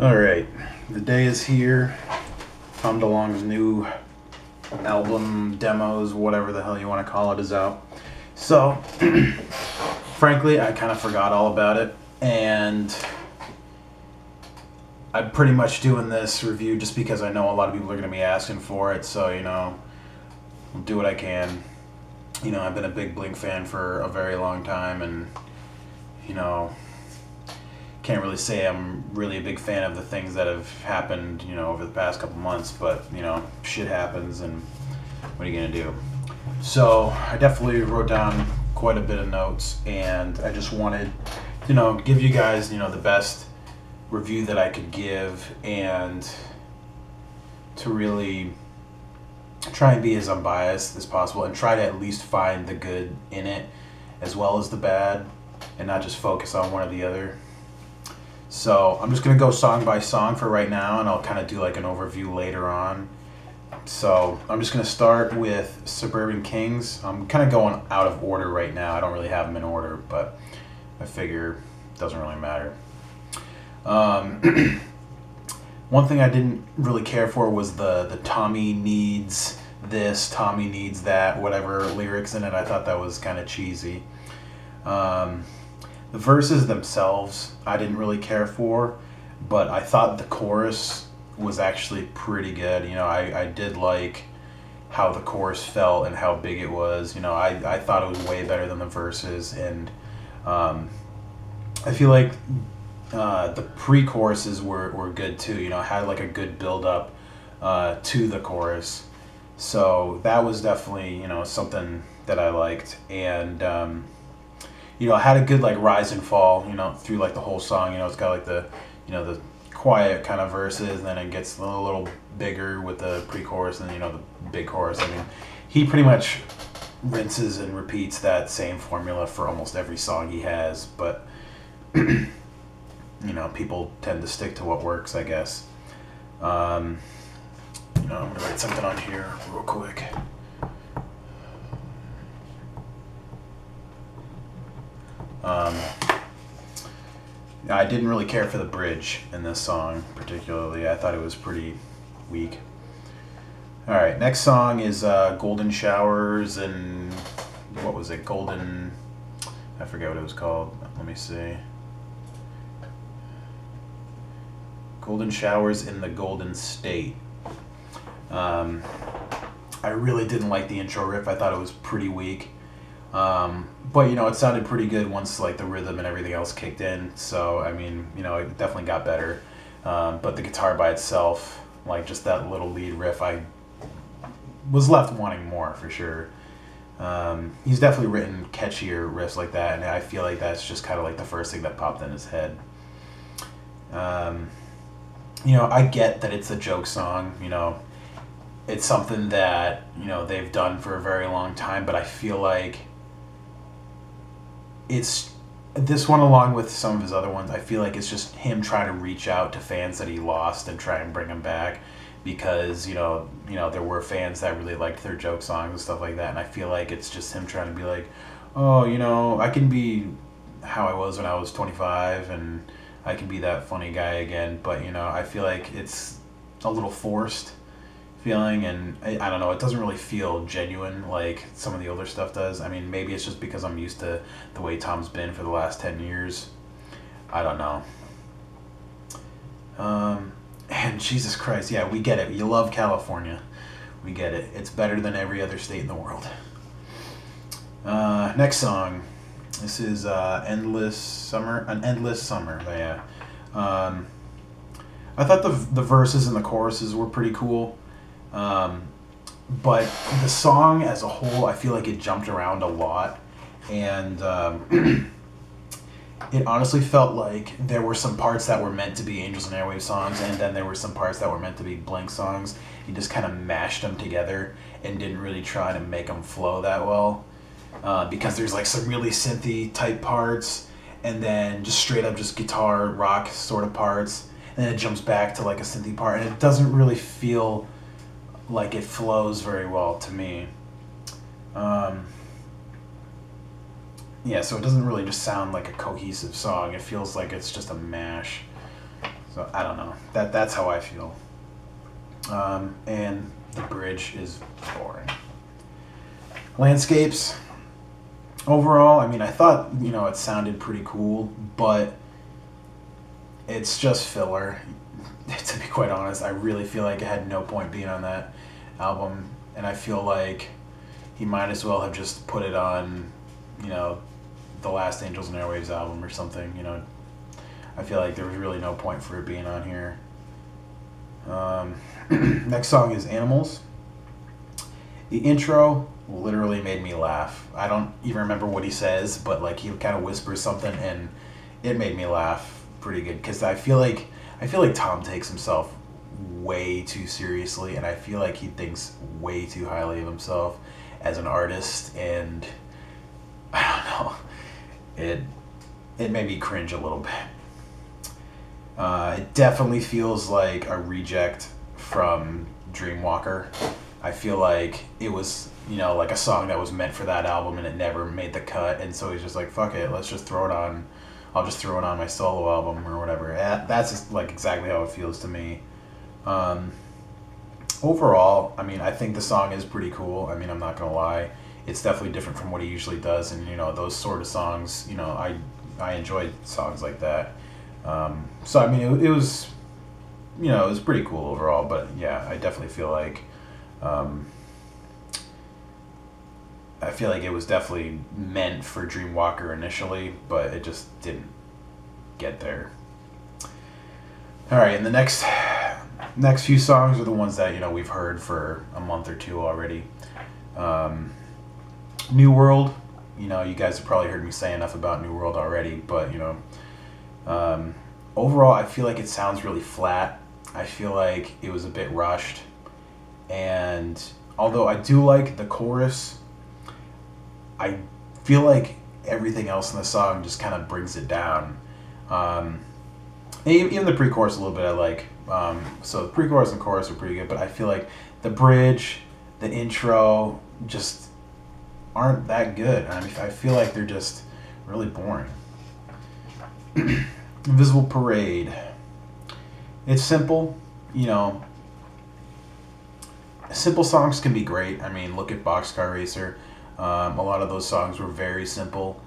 All right, the day is here. Tom DeLonge's new album, demos, whatever the hell you want to call it, is out. So, frankly, I kind of forgot all about it, and I'm pretty much doing this review just because I know a lot of people are going to be asking for it. So, you know, I'll do what I can. You know, I've been a big Blink fan for a very long time, and you know, can't really say I'm really a big fan of the things that have happened, you know, over the past couple months, but, you know, shit happens and what are you to do? So I definitely wrote down quite a bit of notes and I just wanted, you know, give you guys, you know, the best review that I could give and to really try and be as unbiased as possible and try to at least find the good in it as well as the bad and not just focus on one or the other. So I'm just gonna go song by song for right now, and I'll kind of do like an overview later on. So I'm just gonna start with Suburban Kings. I'm kind of going out of order right now. I don't really have them in order, but I figure it doesn't really matter. Um, one thing I didn't really care for was the the Tommy needs this, Tommy needs that, whatever lyrics in it. I thought that was kind of cheesy. Um, the verses themselves, I didn't really care for, but I thought the chorus was actually pretty good. You know, I, I did like how the chorus felt and how big it was. You know, I, I thought it was way better than the verses, and um, I feel like uh, the pre choruses were, were good too. You know, had like a good build up uh, to the chorus. So that was definitely, you know, something that I liked. And, um, you know, had a good like rise and fall, you know, through like the whole song. You know, it's got like the, you know, the quiet kind of verses, and then it gets a little, little bigger with the pre-chorus, and you know the big chorus. I mean, he pretty much rinses and repeats that same formula for almost every song he has, but you know, people tend to stick to what works, I guess. Um, you know, I'm gonna write something on here real quick. Um, I didn't really care for the bridge in this song particularly. I thought it was pretty weak. All right, next song is uh, Golden Showers and what was it? Golden. I forget what it was called. Let me see. Golden Showers in the Golden State. Um, I really didn't like the intro riff. I thought it was pretty weak. Um, but you know, it sounded pretty good once like the rhythm and everything else kicked in. So I mean, you know, it definitely got better. Um, but the guitar by itself, like just that little lead riff, I was left wanting more for sure. Um, he's definitely written catchier riffs like that, and I feel like that's just kind of like the first thing that popped in his head. Um, you know, I get that it's a joke song. You know, it's something that you know they've done for a very long time, but I feel like it's this one along with some of his other ones i feel like it's just him trying to reach out to fans that he lost and try and bring them back because you know you know there were fans that really liked their joke songs and stuff like that and i feel like it's just him trying to be like oh you know i can be how i was when i was 25 and i can be that funny guy again but you know i feel like it's a little forced feeling and I, I, don't know it doesn't really feel genuine like some of the older stuff does. I mean maybe it's just because i'm used to the way tom's been for the last 10 years. I don't know. Um, and jesus christ yeah we get it. You love california. We get it. It's better than every other state in the world. Uh, next song. This is uh, endless summer an endless summer yeah um, i thought the, the verses and the choruses were pretty cool um, but the song as a whole, I feel like it jumped around a lot, and um, it honestly felt like there were some parts that were meant to be Angels and Airwaves songs, and then there were some parts that were meant to be Blink songs. He just kind of mashed them together and didn't really try to make them flow that well, uh, because there's like some really synthy type parts, and then just straight up just guitar rock sort of parts, and then it jumps back to like a synthy part, and it doesn't really feel like it flows very well to me. Um, yeah, so it doesn't really just sound like a cohesive song. It feels like it's just a mash. So I don't know. That that's how I feel. Um, and the bridge is boring. Landscapes. Overall, I mean, I thought you know it sounded pretty cool, but it's just filler. to be quite honest, I really feel like it had no point being on that album, and I feel like he might as well have just put it on, you know, the last Angels and Airwaves album or something. You know, I feel like there was really no point for it being on here. Um, next song is Animals. The intro literally made me laugh. I don't even remember what he says, but like he kind of whispers something, and it made me laugh pretty good because I feel like I feel like Tom takes himself way too seriously, and I feel like he thinks way too highly of himself as an artist, and I don't know, it it made me cringe a little bit. Uh, it definitely feels like a reject from Dreamwalker. I feel like it was, you know, like a song that was meant for that album and it never made the cut, and so he's just like, fuck it, let's just throw it on I'll just throw it on my solo album or whatever. That's just like exactly how it feels to me. Um, overall, I mean, I think the song is pretty cool. I mean, I'm not gonna lie, it's definitely different from what he usually does, and you know, those sort of songs, you know, I I enjoy songs like that. Um, so I mean, it, it, was, you know, it was pretty cool overall. But yeah, I definitely feel like. Um, I feel like it was definitely meant for Dreamwalker initially, but it just didn't get there. All right, and the next next few songs are the ones that you know we've heard for a month or two already. Um, New World, you know, you guys have probably heard me say enough about New World already, but you know, um, overall, I feel like it sounds really flat. I feel like it was a bit rushed, and although I do like the chorus I feel like everything else in the song just kind of brings it down. Um, even the pre-chorus a little bit I like. Um, so the pre-chorus and chorus are pretty good, but I feel like the bridge, the intro, just aren't that good. I mean, I feel like they're just really boring. Invisible Parade. It's simple, you know. Simple songs can be great. I mean, look at Boxcar Racer. Um, a lot of those songs were very simple,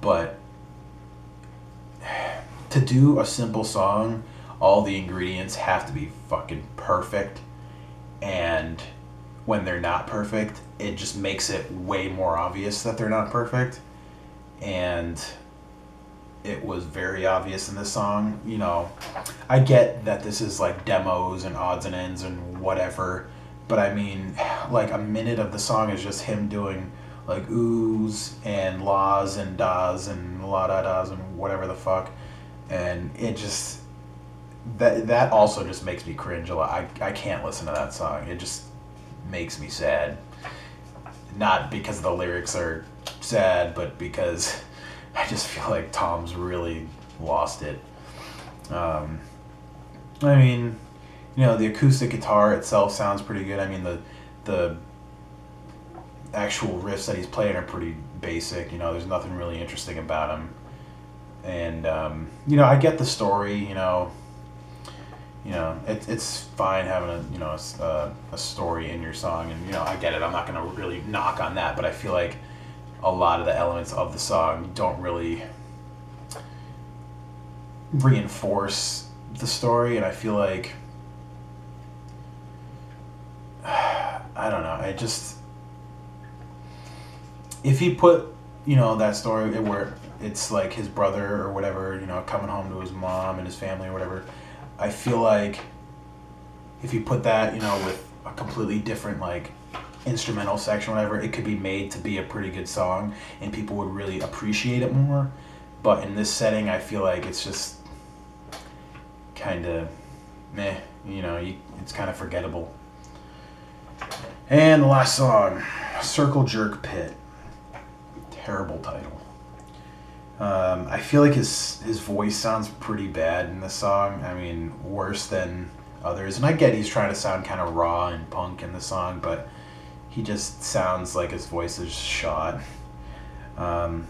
but to do a simple song, all the ingredients have to be fucking perfect. And when they're not perfect, it just makes it way more obvious that they're not perfect. And it was very obvious in this song. You know, I get that this is like demos and odds and ends and whatever, but I mean, like a minute of the song is just him doing like oohs and laws and das and la da das and whatever the fuck, and it just that that also just makes me cringe a lot. I I can't listen to that song. It just makes me sad. Not because the lyrics are sad, but because I just feel like Tom's really lost it. Um, I mean, you know, the acoustic guitar itself sounds pretty good. I mean, the the actual riffs that he's playing are pretty basic. You know, there's nothing really interesting about him. And um, you know, I get the story. You know, you know, it, it's fine having a you know a, uh, a story in your song, and you know, I get it. I'm not gonna really knock on that, but I feel like a lot of the elements of the song don't really reinforce the story, and I feel like I don't know. I just if he put you know that story where it's like his brother or whatever you know coming home to his mom and his family or whatever. I feel like if you put that you know with a completely different like instrumental section whatever it could be made to be a pretty good song and people would really appreciate it more. But in this setting i feel like it's just kind of meh you know you, it's kind of forgettable. And the last song circle jerk pit. Terrible title. Um, I feel like his his voice sounds pretty bad in the song. I mean, worse than others. And I get he's trying to sound kind of raw and punk in the song, but he just sounds like his voice is shot. Um,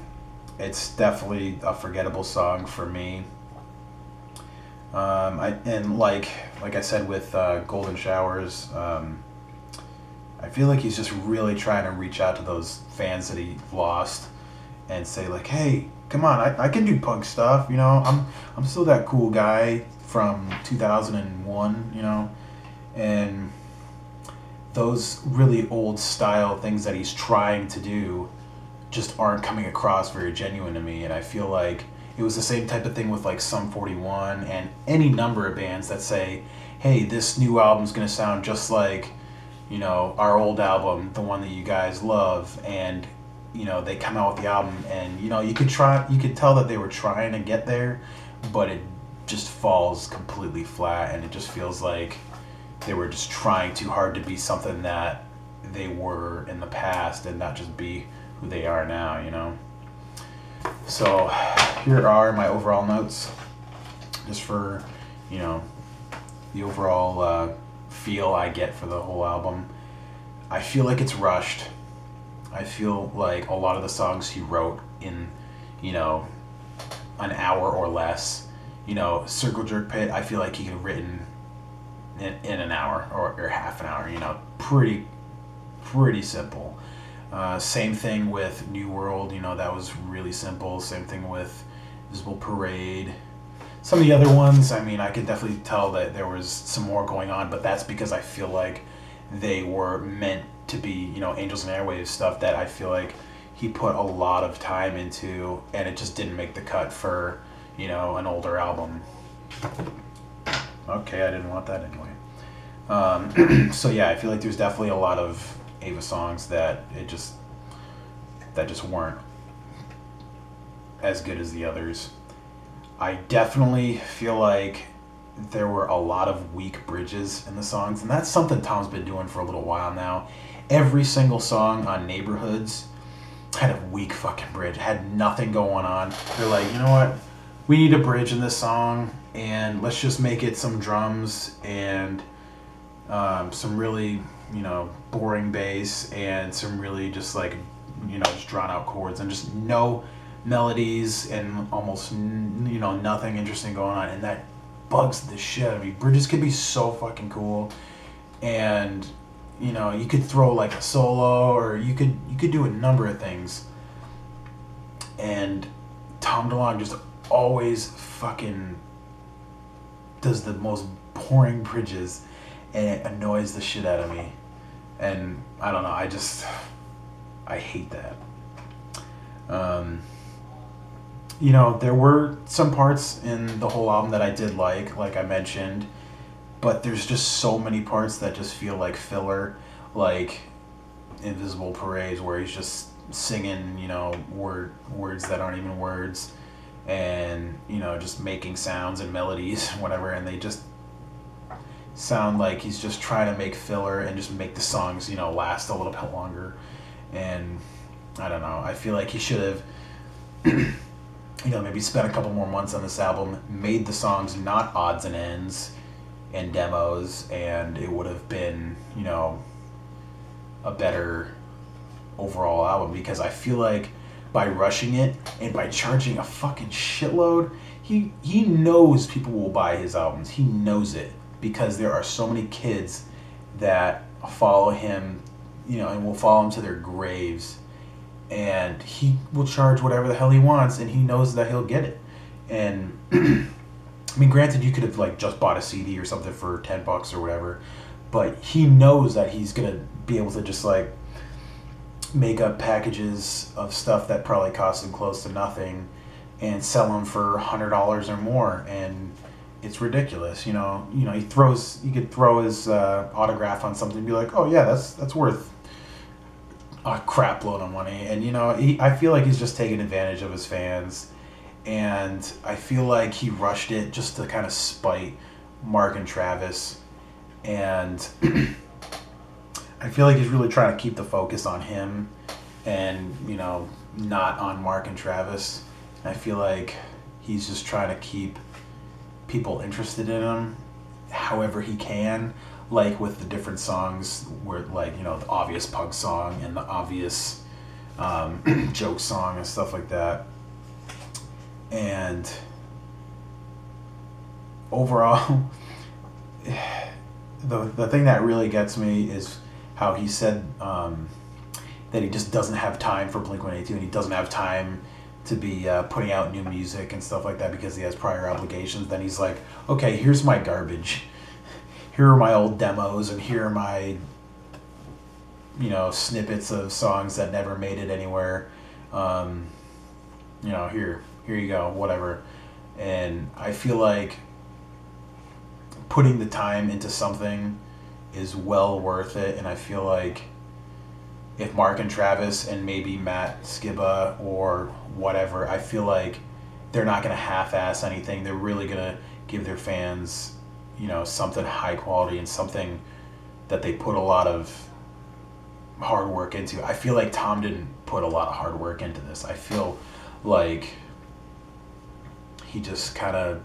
it's definitely a forgettable song for me. Um, I, and like like I said with uh, Golden Showers, um, I feel like he's just really trying to reach out to those fans that he lost and say like, hey, come on, I, I can do punk stuff. You know, I'm I'm still that cool guy from 2001. You know, and those really old style things that he's trying to do just aren't coming across very genuine to me and i feel like it was the same type of thing with like Sum 41 and any number of bands that say hey this new album's going to sound just like you know our old album the one that you guys love and you know they come out with the album and you know you could try you could tell that they were trying to get there but it just falls completely flat and it just feels like they were just trying too hard to be something that they were in the past and not just be who they are now, you know. So here are my overall notes, just for you know the overall uh, feel I get for the whole album. I feel like it's rushed. I feel like a lot of the songs he wrote in, you know, an hour or less. You know, Circle Jerk Pit. I feel like he could have written in, in an hour or, or half an hour. You know, pretty pretty simple. Uh, same thing with New World. You know, that was really simple. Same thing with Visible Parade. Some of the other ones, I mean, I could definitely tell that there was some more going on, but that's because I feel like they were meant to be, you know, Angels and Airwaves stuff that I feel like he put a lot of time into, and it just didn't make the cut for, you know, an older album. Okay, I didn't want that anyway. Um, so yeah, I feel like there's definitely a lot of Ava songs that it just that just weren't as good as the others. I definitely feel like there were a lot of weak bridges in the songs, and that's something Tom's been doing for a little while now. Every single song on Neighborhoods had a weak fucking bridge, had nothing going on. They're like, you know what? We need a bridge in this song, and let's just make it some drums and um, some really, you know, boring bass and some really just like, you know, just drawn out chords and just no melodies and almost you know nothing interesting going on and that bugs the shit out of me bridges could be so fucking cool and you know you could throw like a solo or you could you could do a number of things. And tom delonge just always fucking does the most boring bridges and it annoys the shit out of me. And i don't know i just i hate that. Um, you know, there were some parts in the whole album that I did like, like I mentioned, but there's just so many parts that just feel like filler, like Invisible Parades, where he's just singing, you know, word words that aren't even words, and you know, just making sounds and melodies, whatever, and they just sound like he's just trying to make filler and just make the songs, you know, last a little bit longer, and I don't know. I feel like he should have. you know, maybe spent a couple more months on this album, made the songs not odds and ends and demos, and it would have been, you know, a better overall album because I feel like by rushing it and by charging a fucking shitload, he he knows people will buy his albums. He knows it because there are so many kids that follow him, you know, and will follow him to their graves and he will charge whatever the hell he wants, and he knows that he'll get it. And I mean, granted, you could have like just bought a CD or something for ten bucks or whatever, but he knows that he's gonna be able to just like make up packages of stuff that probably cost him close to nothing, and sell them for hundred dollars or more, and it's ridiculous. You know, you know, he throws, he could throw his uh, autograph on something and be like, oh yeah, that's that's worth a crap load of money. And, you know, he, I feel like he's just taking advantage of his fans. And I feel like he rushed it just to kind of spite Mark and Travis. And I feel like he's really trying to keep the focus on him and, you know, not on Mark and Travis. I feel like he's just trying to keep people interested in him however he can like with the different songs where like you know the obvious pug song and the obvious um, joke song and stuff like that and overall, the the thing that really gets me is how he said um, that he just doesn't have time for Blink One Eighty Two, and he doesn't have time to be uh, putting out new music and stuff like that because he has prior obligations. Then he's like, okay, here's my garbage. Here are my old demos, and here are my you know snippets of songs that never made it anywhere. Um, you know, here, here you go, whatever. And I feel like putting the time into something is well worth it, and I feel like if Mark and Travis and maybe Matt Skiba or whatever, I feel like they're not going to half-ass anything. They're really going to give their fans, you know, something high quality and something that they put a lot of hard work into. I feel like Tom didn't put a lot of hard work into this. I feel like he just kind of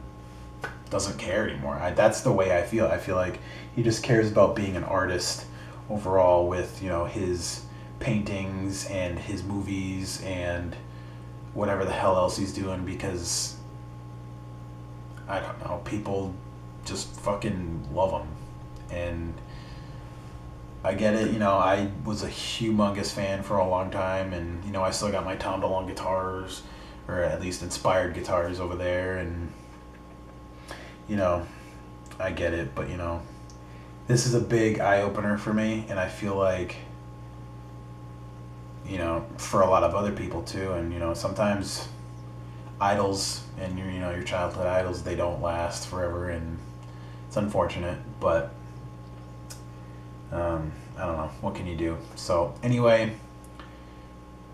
doesn't care anymore. I, that's the way I feel. I feel like he just cares about being an artist overall with, you know, his paintings and his movies and whatever the hell else he's doing because I don't know, people just fucking love him. And I get it, you know, I was a humongous fan for a long time and you know, I still got my Tom DeLonge guitars or at least inspired guitars over there and you know, I get it, but you know, this is a big eye opener for me and I feel like you know, for a lot of other people too. And you know, sometimes idols and you know your childhood idols they don't last forever, and it's unfortunate. But um, I don't know what can you do. So anyway,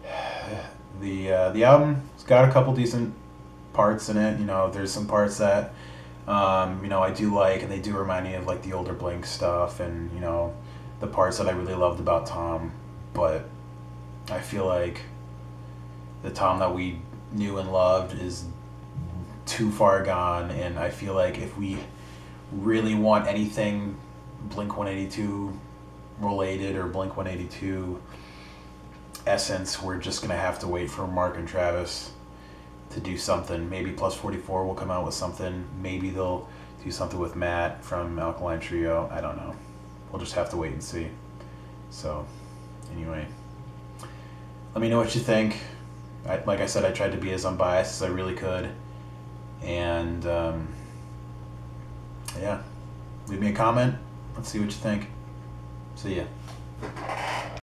the uh, the album's got a couple decent parts in it. You know, there's some parts that um, you know I do like, and they do remind me of like the older Blink stuff, and you know the parts that I really loved about Tom, but I feel like the Tom that we knew and loved is too far gone, and I feel like if we really want anything Blink 182 related or Blink 182 essence, we're just gonna have to wait for Mark and Travis to do something. Maybe Plus 44 will come out with something. Maybe they'll do something with Matt from Alkaline Trio. I don't know. We'll just have to wait and see. So, anyway let me know what you think. I, like I said, I tried to be as unbiased as I really could. And um, yeah, leave me a comment. Let's see what you think. See ya.